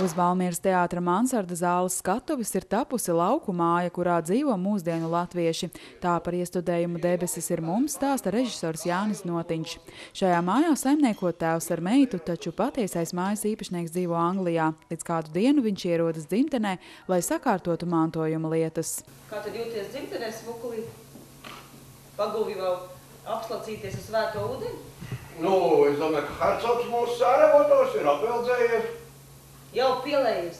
Uz Valmieras teātra mansarda zāles skatuves ir tapusi lauku māja, kurā dzīvo mūsdienu latvieši. Tā par iestudējumu debesis ir mums stāsta režisors Jānis Notiņš. Šajā mājā saimnieko tēvs ar meitu, taču patiesais mājas īpašnieks dzīvo Anglijā. Līdz kādu dienu viņš ierodas dzimtenē, lai sakārtotu mantojuma lietas. Kā tad jūties dzimtenē smukulī? Paguvi vēl apslacīties uz svēto ūdeni? Nu, es domāju, ka hercogs mūsu sāravotos ir apveldzējies. Jau pielējies.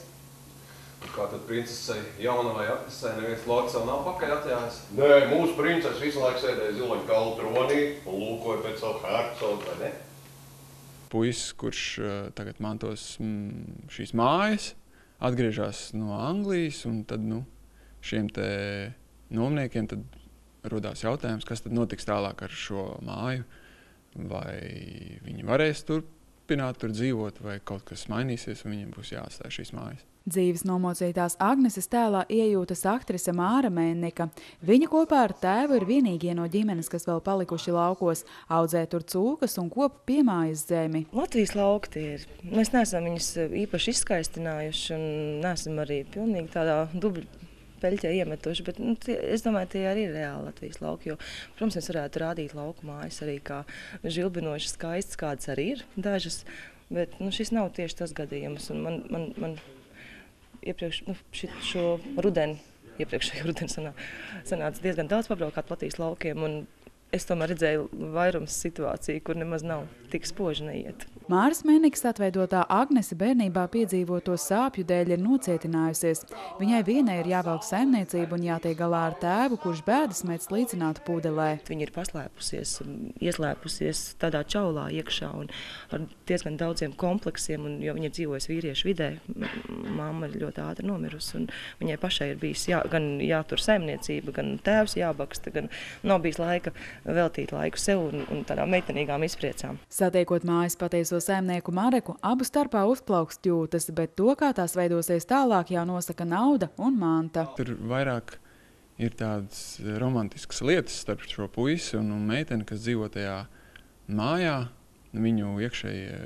Kā tad princesei jaunavai atnesē, neviens loks vēl nav pakaļ atjājis? Nē, mūsu princese visu laiku sēdēja ziloņa kalu tronī un lūkoja pēc savu hercogu, vai ne? Puisis, kurš uh, tagad mantos mm, šīs mājas, atgriežas no Anglijas, un tad nu, šiem te nomniekiem tad rodās jautājums, kas tad notiks tālāk ar šo māju, vai viņi varēs turpināt turpināt tur dzīvot, vai kaut kas mainīsies, un viņiem būs jāatstāj šīs mājas. Dzīves nomocītās Agneses tēlā iejūtas aktrise Māra Mēnnika. Viņa kopā ar tēvu ir vienīgie no ģimenes, kas vēl palikuši laukos, audzē tur cūkas un kopa piemājas zemi. Latvijas lauki tie ir. Mēs neesam viņus īpaši izskaistinājuši un neesam arī pilnīgi tādā dubļu peļķē iemetuši. Bet, nu, tie, es domāju, tie arī ir reāli Latvijas lauki. Jo, protams, mēs varētu rādīt lauku mājas arī kā žilbinoši skaistas, kādas arī ir dažas. Bet nu, šis nav tieši tas gadījums. Un man, man, man iepriekš nu, šit, šo rudeni. Iepriekšējā rudenī sanā, sanāca diezgan daudz pabraukāt Latvijas laukiem. Es tomēr redzēju vairums situāciju, kur nemaz nav tik spoži neiet. Māras Mēnikas atveidotā Agnese bērnībā piedzīvoto sāpju dēļ ir nocietinājusies. Viņai vienai ir jāvelk saimniecība un jātiek galā ar tēvu, kurš bēdas mēdz līdzināt pudelē. Viņa ir paslēpusies, ieslēpusies tādā čaulā iekšā un ar diezgan daudziem kompleksiem, un, jo viņa ir dzīvojusi vīriešu vidē. Māma ir ļoti ātri nomirusi, un viņai pašai ir bijis jā, gan jātur saimniecība, gan tēvs jābaksta, gan nav bijis laika veltīt laiku sev un, un tādām meitenīgām izpriecām. Satiekot mājas patieso saimnieku Mareku abu starpā uzplaukst jūtas, bet to, kā tās veidosies tālāk, jau nosaka nauda un manta. Tur vairāk ir tādas romantiskas lietas starp šo puisi un, un meiteni, kas dzīvo tajā mājā, viņu iekšējie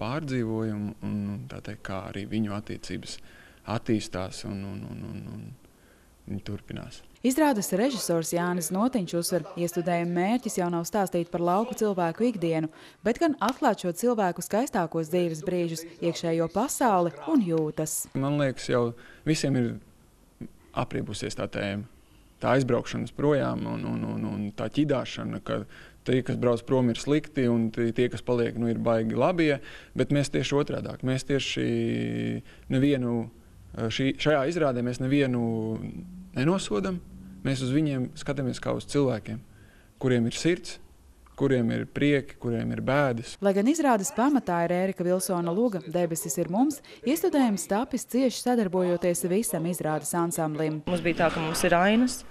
pārdzīvojumi un teikt, kā arī viņu attiecības attīstās un, un, un, un, un turpinās. Izrādes režisors Jānis Notiņš uzsver, iestudējuma mērķis jau nav stāstīt par lauku cilvēku ikdienu, bet gan atklāt šo cilvēku skaistākos dzīves brīžus, iekšējo pasauli un jūtas. Man liekas, jau visiem ir apriebusies tā tēma. Tā aizbraukšanas projām un, un, un, un tā ķidāšana, ka tie, kas brauc prom, ir slikti, un tie, kas paliek, nu, ir baigi labie. Bet mēs tieši otrādi. Mēs tieši nevienu šī, šajā izrādē nevienu nenosodam. Mēs uz viņiem skatāmies kā uz cilvēkiem, kuriem ir sirds, kuriem ir prieki, kuriem ir bēdas. Lai gan izrādes pamatā ir Ērika Vilsona luga, debesis ir mums, iestudējums tapis cieši sadarbojoties visam izrādes ansamblim. Mums bija tā, ka mums ir ainas,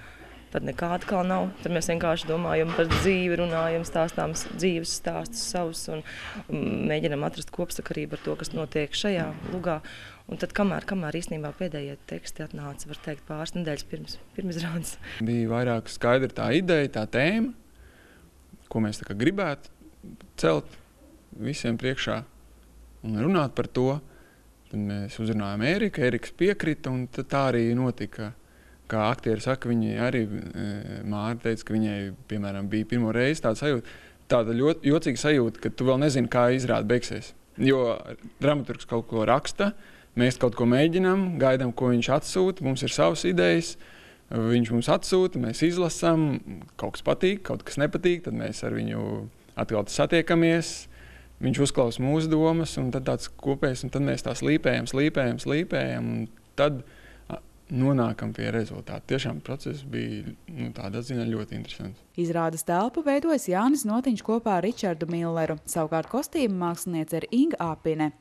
tad nekāda kā nav. Tad mēs vienkārši domājam par dzīvi, runājam, stāstām dzīves stāstus savus un mēģinam atrast kopsakarību ar to, kas notiek šajā lugā. Un tad, kamēr, kamēr īstenībā pēdējie teksti atnāca, var teikt, pāris nedēļas pirms, pirms izrādes. Bija vairāk skaidra tā ideja, tā tēma, ko mēs gribētu celt visiem priekšā un runāt par to. Tad mēs uzrunājām Eriku, Eriks piekrita, un tā arī notika. Kā aktieri saka, viņi arī e, Māra teica, ka viņai, piemēram, bija pirmo reizi tāda sajūta, tāda ļoti jocīga sajūta, ka tu vēl nezini, kā izrāde beigsies. Jo dramaturgs kaut ko raksta, Mēs kaut ko mēģinām, gaidām, ko viņš atsūta. Mums ir savas idejas, viņš mums atsūta, mēs izlasām, kaut kas patīk, kaut kas nepatīk. Tad mēs ar viņu atkal satiekamies. Viņš uzklausa mūsu domas, un tad tāds kopējs, un tad mēs tās līpējam, slīpējam, slīpējam. Tad nonākam pie rezultātu. Tiešām process bija nu, tādā ziņā ļoti interesants. Izrādes telpu veidojas Jānis Notiņš kopā ar Ričardu Milleru. Savukārt kostīmu mākslinieca ir Inga Apine.